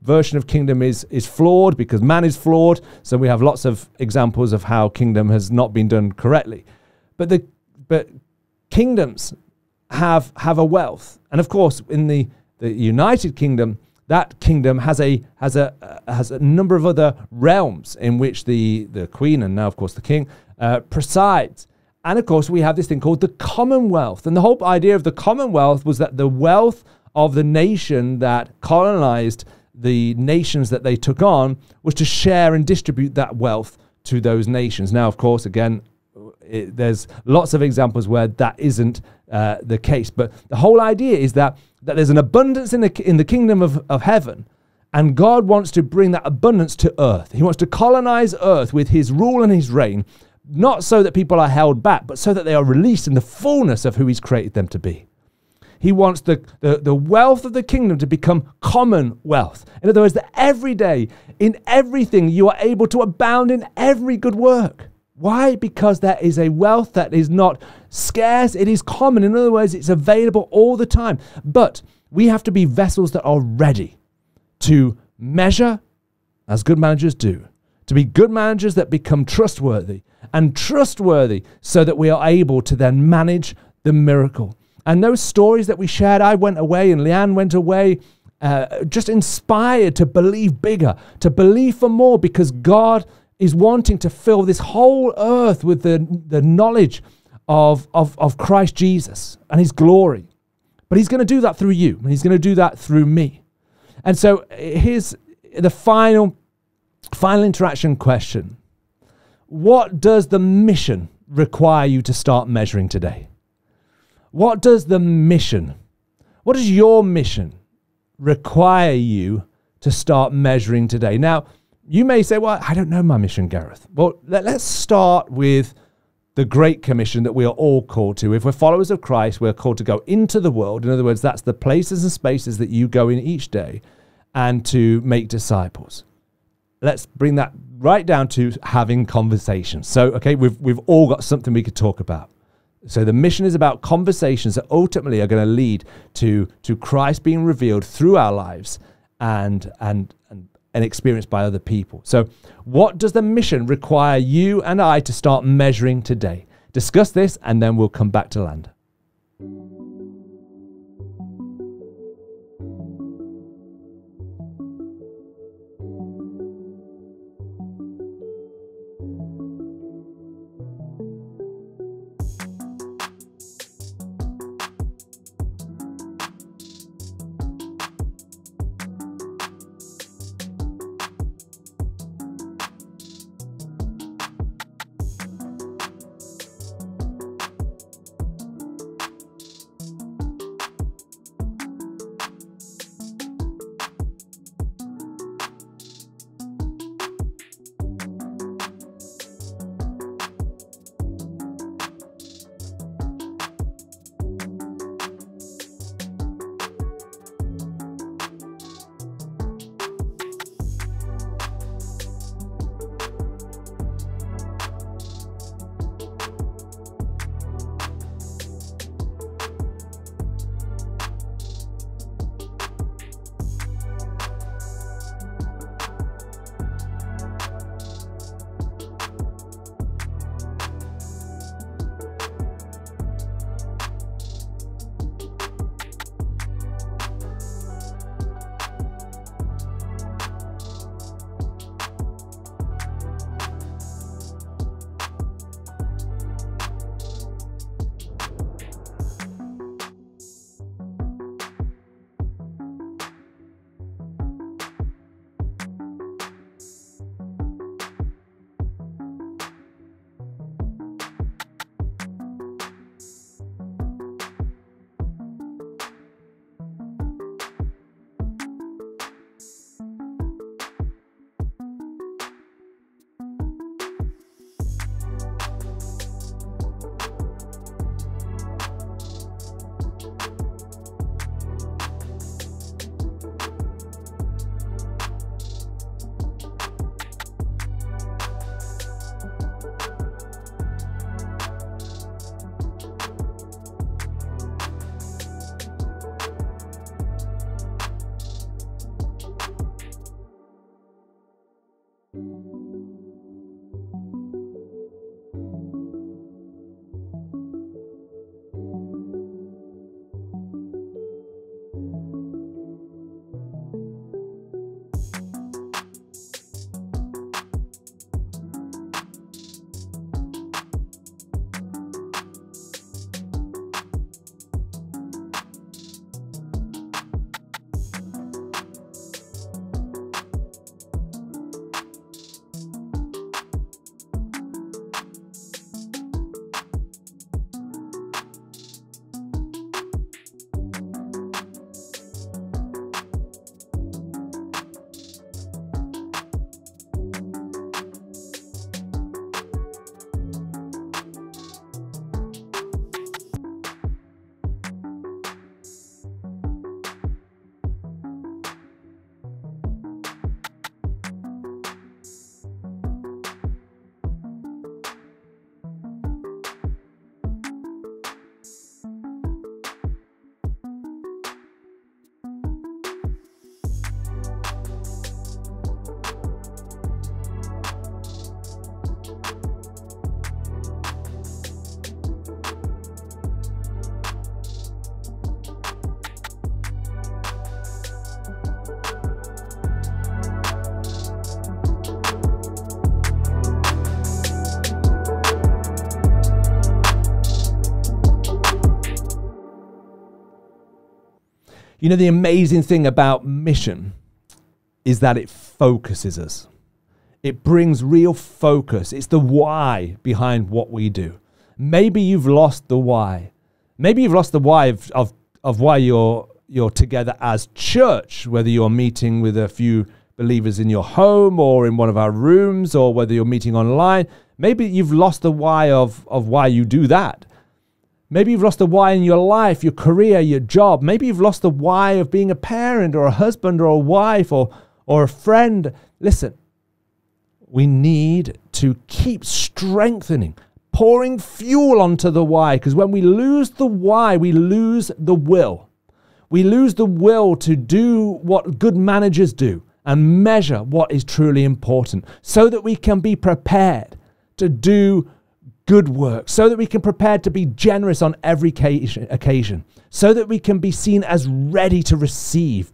version of kingdom is is flawed because man is flawed. So we have lots of examples of how kingdom has not been done correctly. But the but kingdoms have have a wealth, and of course, in the the United Kingdom, that kingdom has a has a uh, has a number of other realms in which the the queen and now of course the king uh, presides. And of course, we have this thing called the Commonwealth. And the whole idea of the Commonwealth was that the wealth of the nation that colonized the nations that they took on was to share and distribute that wealth to those nations. Now, of course, again, it, there's lots of examples where that isn't uh, the case. But the whole idea is that, that there's an abundance in the, in the kingdom of, of heaven. And God wants to bring that abundance to earth. He wants to colonize earth with his rule and his reign not so that people are held back, but so that they are released in the fullness of who He's created them to be. He wants the, the, the wealth of the kingdom to become common wealth. In other words, that every day, in everything, you are able to abound in every good work. Why? Because there is a wealth that is not scarce, it is common. In other words, it's available all the time. But we have to be vessels that are ready to measure, as good managers do, to be good managers that become trustworthy and trustworthy so that we are able to then manage the miracle. And those stories that we shared, I went away and Leanne went away uh, just inspired to believe bigger, to believe for more, because God is wanting to fill this whole earth with the, the knowledge of, of, of Christ Jesus and his glory. But he's going to do that through you, and he's going to do that through me. And so here's the final, final interaction question what does the mission require you to start measuring today? What does the mission, what does your mission require you to start measuring today? Now, you may say, well, I don't know my mission, Gareth. Well, let, us start with the Great Commission that we are all called to. If we're followers of Christ, we're called to go into the world. In other words, that's the places and spaces that you go in each day and to make disciples. Let's bring that right down to having conversations. So, okay, we've, we've all got something we could talk about. So the mission is about conversations that ultimately are going to lead to, to Christ being revealed through our lives and, and, and, and experienced by other people. So what does the mission require you and I to start measuring today? Discuss this and then we'll come back to land. You know, the amazing thing about mission is that it focuses us. It brings real focus. It's the why behind what we do. Maybe you've lost the why. Maybe you've lost the why of, of, of why you're, you're together as church, whether you're meeting with a few believers in your home or in one of our rooms, or whether you're meeting online. Maybe you've lost the why of, of why you do that. Maybe you've lost the why in your life, your career, your job. Maybe you've lost the why of being a parent or a husband or a wife or, or a friend. Listen, we need to keep strengthening, pouring fuel onto the why, because when we lose the why, we lose the will. We lose the will to do what good managers do and measure what is truly important so that we can be prepared to do good work, so that we can prepare to be generous on every occasion, so that we can be seen as ready to receive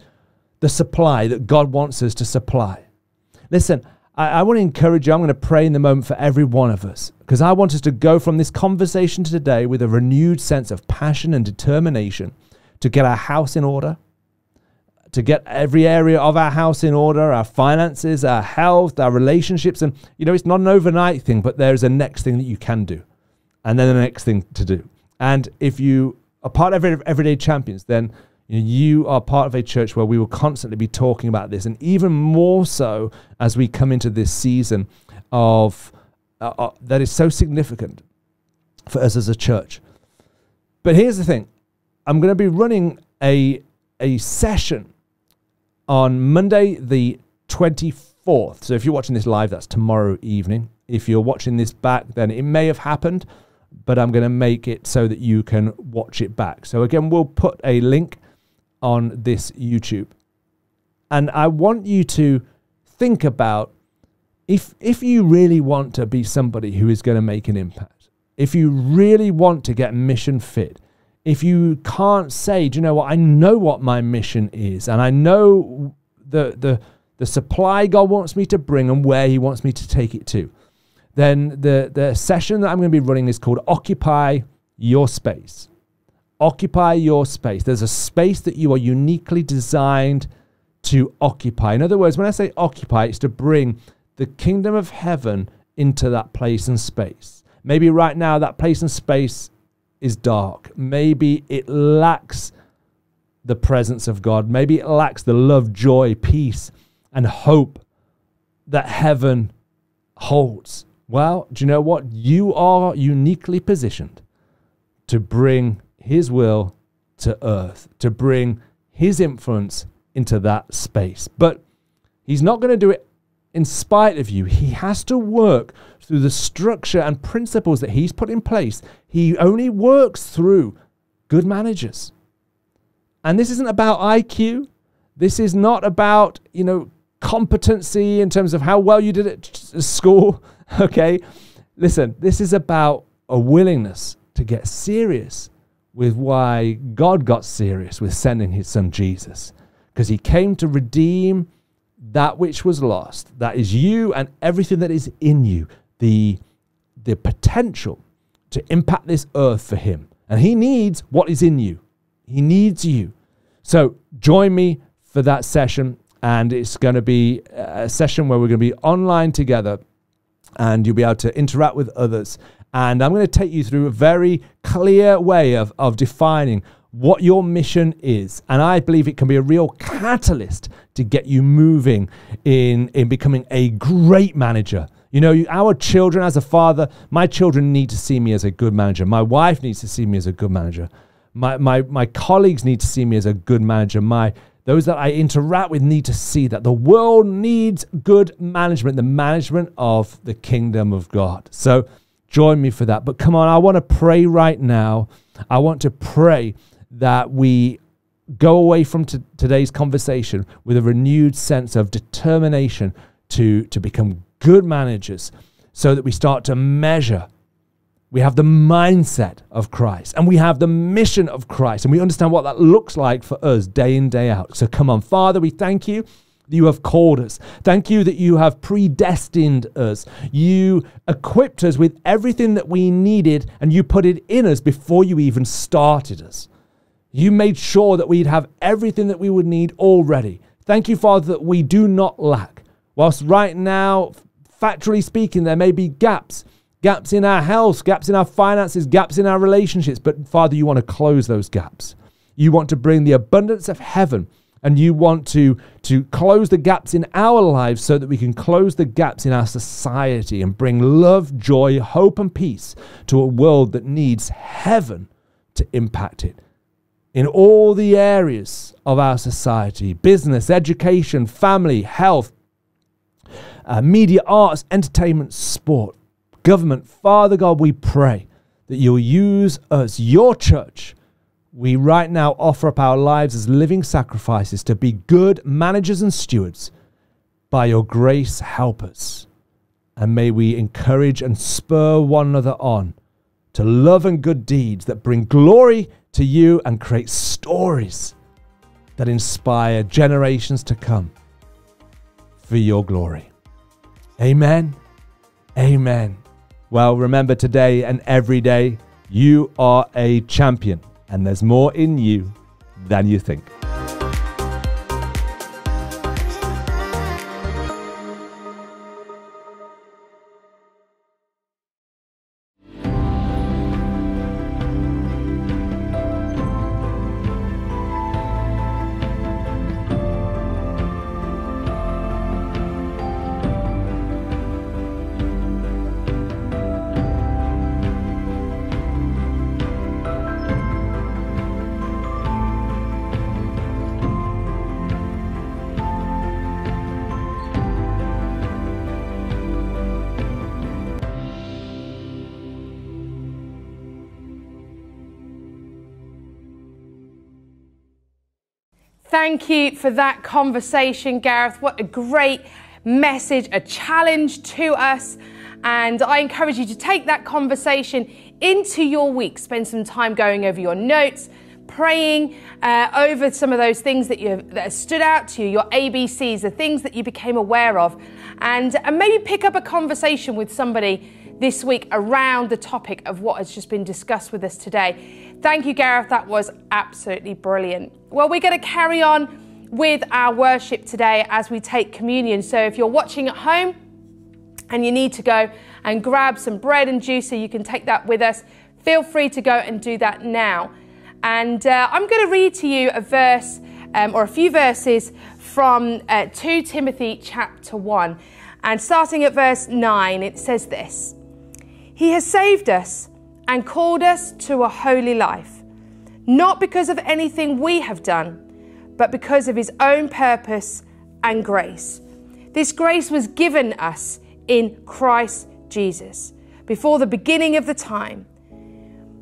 the supply that God wants us to supply. Listen, I, I want to encourage you. I'm going to pray in the moment for every one of us because I want us to go from this conversation today with a renewed sense of passion and determination to get our house in order, to get every area of our house in order, our finances, our health, our relationships. And, you know, it's not an overnight thing, but there's a next thing that you can do. And then the next thing to do. And if you are part of Everyday Champions, then you are part of a church where we will constantly be talking about this. And even more so as we come into this season of uh, uh, that is so significant for us as a church. But here's the thing I'm going to be running a, a session on Monday, the 24th. So if you're watching this live, that's tomorrow evening. If you're watching this back, then it may have happened, but I'm going to make it so that you can watch it back. So again, we'll put a link on this YouTube. And I want you to think about if if you really want to be somebody who is going to make an impact, if you really want to get mission fit, if you can't say, do you know what, I know what my mission is, and I know the the the supply God wants me to bring and where He wants me to take it to, then the the session that I'm going to be running is called Occupy Your Space. Occupy your space. There's a space that you are uniquely designed to occupy. In other words, when I say occupy, it's to bring the kingdom of heaven into that place and space. Maybe right now that place and space is dark. Maybe it lacks the presence of God. Maybe it lacks the love, joy, peace, and hope that heaven holds. Well, do you know what? You are uniquely positioned to bring His will to earth, to bring His influence into that space. But He's not going to do it in spite of you. He has to work through the structure and principles that he's put in place. He only works through good managers. And this isn't about IQ. This is not about, you know, competency in terms of how well you did at school. Okay. Listen, this is about a willingness to get serious with why God got serious with sending his son Jesus. Because he came to redeem that which was lost. That is you and everything that is in you the, the potential to impact this earth for him. And he needs what is in you. He needs you. So join me for that session. And it's going to be a session where we're going to be online together and you'll be able to interact with others. And I'm going to take you through a very clear way of, of defining what your mission is. And I believe it can be a real catalyst to get you moving in, in becoming a great manager you know, our children, as a father, my children need to see me as a good manager. My wife needs to see me as a good manager. My, my, my colleagues need to see me as a good manager. My, those that I interact with need to see that. The world needs good management, the management of the kingdom of God. So join me for that. But come on, I want to pray right now. I want to pray that we go away from today's conversation with a renewed sense of determination to, to become good managers so that we start to measure. We have the mindset of Christ and we have the mission of Christ and we understand what that looks like for us day in, day out. So come on, Father, we thank you that you have called us. Thank you that you have predestined us. You equipped us with everything that we needed and you put it in us before you even started us. You made sure that we'd have everything that we would need already. Thank you, Father, that we do not lack. Whilst right now, factually speaking, there may be gaps gaps in our health, gaps in our finances, gaps in our relationships. But Father, you want to close those gaps. You want to bring the abundance of heaven and you want to, to close the gaps in our lives so that we can close the gaps in our society and bring love, joy, hope, and peace to a world that needs heaven to impact it. In all the areas of our society business, education, family, health, uh, media, arts, entertainment, sport, government. Father God, we pray that you'll use us, your church we right now offer up our lives as living sacrifices to be good managers and stewards. By your grace, help us. And may we encourage and spur one another on to love and good deeds that bring glory to you and create stories that inspire generations to come for your glory. Amen. Amen. Well, remember today and every day, you are a champion and there's more in you than you think. Thank you for that conversation, Gareth. What a great message, a challenge to us. And I encourage you to take that conversation into your week. Spend some time going over your notes, praying uh, over some of those things that, you that stood out to you, your ABCs, the things that you became aware of. And, and maybe pick up a conversation with somebody this week around the topic of what has just been discussed with us today. Thank you, Gareth. That was absolutely brilliant. Well, we're going to carry on with our worship today as we take communion. So if you're watching at home and you need to go and grab some bread and juice so you can take that with us, feel free to go and do that now. And uh, I'm going to read to you a verse um, or a few verses from uh, 2 Timothy chapter 1. And starting at verse 9, it says this He has saved us and called us to a holy life, not because of anything we have done, but because of his own purpose and grace. This grace was given us in Christ Jesus before the beginning of the time,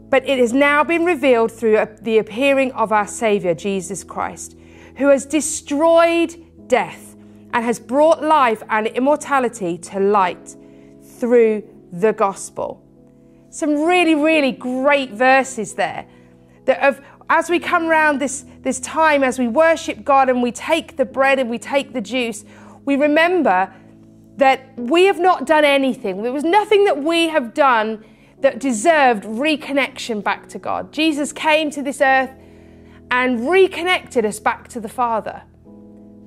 but it has now been revealed through uh, the appearing of our Saviour, Jesus Christ, who has destroyed death and has brought life and immortality to light through the gospel. Some really, really great verses there. That of as we come around this, this time, as we worship God and we take the bread and we take the juice, we remember that we have not done anything. There was nothing that we have done that deserved reconnection back to God. Jesus came to this earth and reconnected us back to the Father.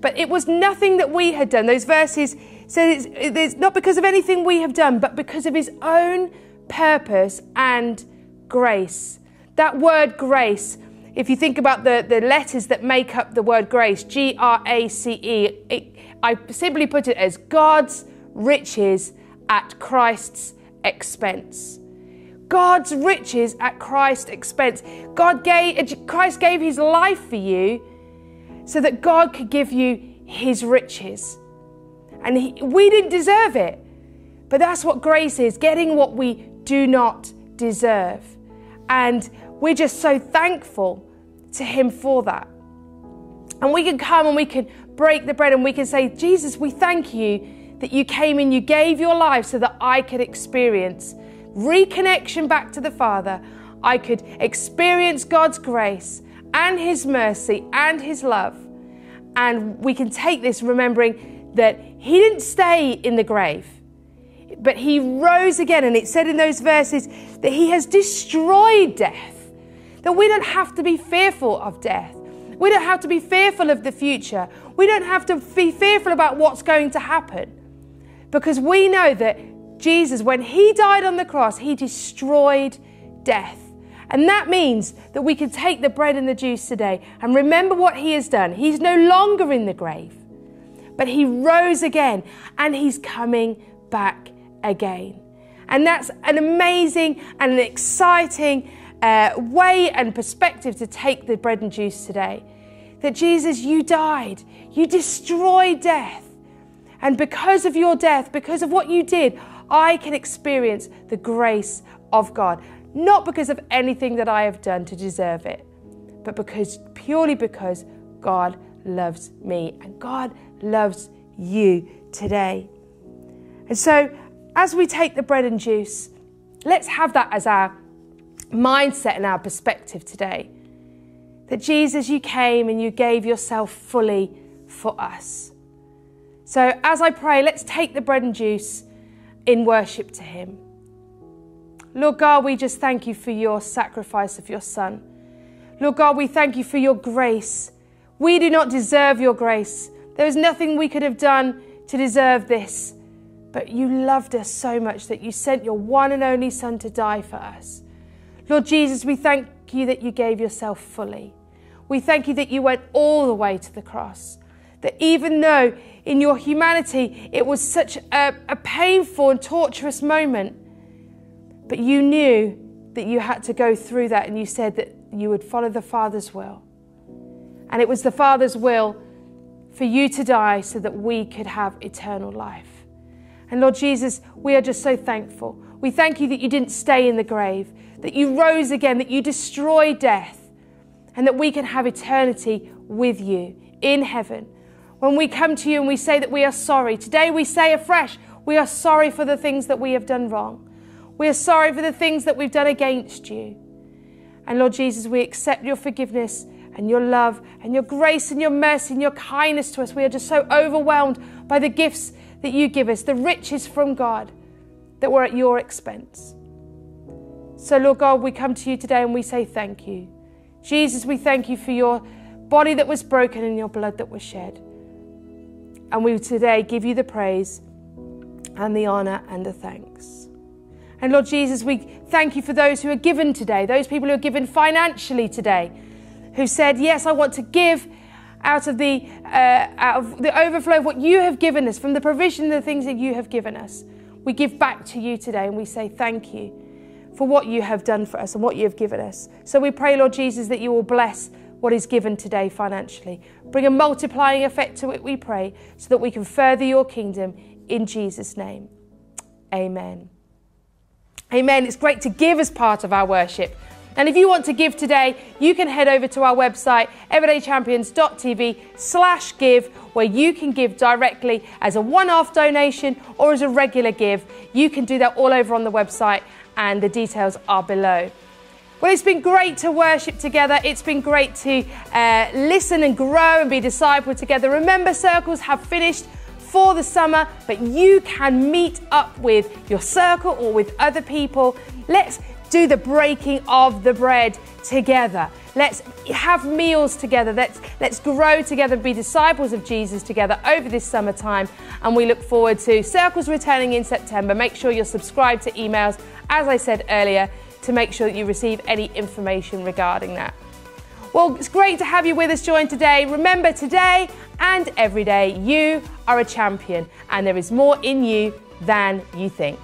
But it was nothing that we had done. Those verses said it's, it's not because of anything we have done, but because of His own purpose, and grace. That word grace, if you think about the, the letters that make up the word grace, G R A C E, I simply put it as God's riches at Christ's expense. God's riches at Christ's expense. God gave, Christ gave his life for you so that God could give you his riches. And he, we didn't deserve it. But that's what grace is getting what we do not deserve. And we're just so thankful to Him for that. And we can come and we can break the bread and we can say, Jesus, we thank you that you came and you gave your life so that I could experience reconnection back to the Father. I could experience God's grace and His mercy and His love. And we can take this remembering that He didn't stay in the grave but he rose again. And it said in those verses that he has destroyed death. That we don't have to be fearful of death. We don't have to be fearful of the future. We don't have to be fearful about what's going to happen. Because we know that Jesus, when he died on the cross, he destroyed death. And that means that we can take the bread and the juice today and remember what he has done. He's no longer in the grave, but he rose again and he's coming back again. And that's an amazing and an exciting uh, way and perspective to take the bread and juice today. That Jesus, you died, you destroyed death. And because of your death, because of what you did, I can experience the grace of God. Not because of anything that I have done to deserve it, but because purely because God loves me and God loves you today. And so as we take the bread and juice, let's have that as our mindset and our perspective today. That Jesus, you came and you gave yourself fully for us. So as I pray, let's take the bread and juice in worship to Him. Lord God, we just thank you for your sacrifice of your Son. Lord God, we thank you for your grace. We do not deserve your grace. There is nothing we could have done to deserve this. But you loved us so much that you sent your one and only Son to die for us. Lord Jesus, we thank you that you gave yourself fully. We thank you that you went all the way to the cross. That even though in your humanity it was such a, a painful and torturous moment, but you knew that you had to go through that and you said that you would follow the Father's will. And it was the Father's will for you to die so that we could have eternal life. And Lord Jesus, we are just so thankful. We thank you that you didn't stay in the grave, that you rose again, that you destroyed death, and that we can have eternity with you in heaven. When we come to you and we say that we are sorry, today we say afresh, we are sorry for the things that we have done wrong. We are sorry for the things that we've done against you. And Lord Jesus, we accept your forgiveness and your love and your grace and your mercy and your kindness to us. We are just so overwhelmed by the gifts that you give us, the riches from God that were at your expense. So, Lord God, we come to you today and we say thank you. Jesus, we thank you for your body that was broken and your blood that was shed. And we today give you the praise and the honor and the thanks. And Lord Jesus, we thank you for those who are given today, those people who are given financially today, who said, Yes, I want to give out of the, uh, out of the overflow of what you have given us, from the provision of the things that you have given us. We give back to you today and we say thank you for what you have done for us and what you have given us. So we pray, Lord Jesus, that you will bless what is given today financially. Bring a multiplying effect to it, we pray, so that we can further your kingdom in Jesus' name. Amen. Amen. It's great to give as part of our worship. And if you want to give today, you can head over to our website, everydaychampions.tv slash give, where you can give directly as a one-off donation or as a regular give. You can do that all over on the website and the details are below. Well, it's been great to worship together. It's been great to uh, listen and grow and be discipled together. Remember, circles have finished for the summer, but you can meet up with your circle or with other people. Let's do the breaking of the bread together. Let's have meals together. Let's, let's grow together and be disciples of Jesus together over this summertime. And we look forward to Circles returning in September. Make sure you're subscribed to emails, as I said earlier, to make sure that you receive any information regarding that. Well, it's great to have you with us join today. Remember, today and every day, you are a champion, and there is more in you than you think.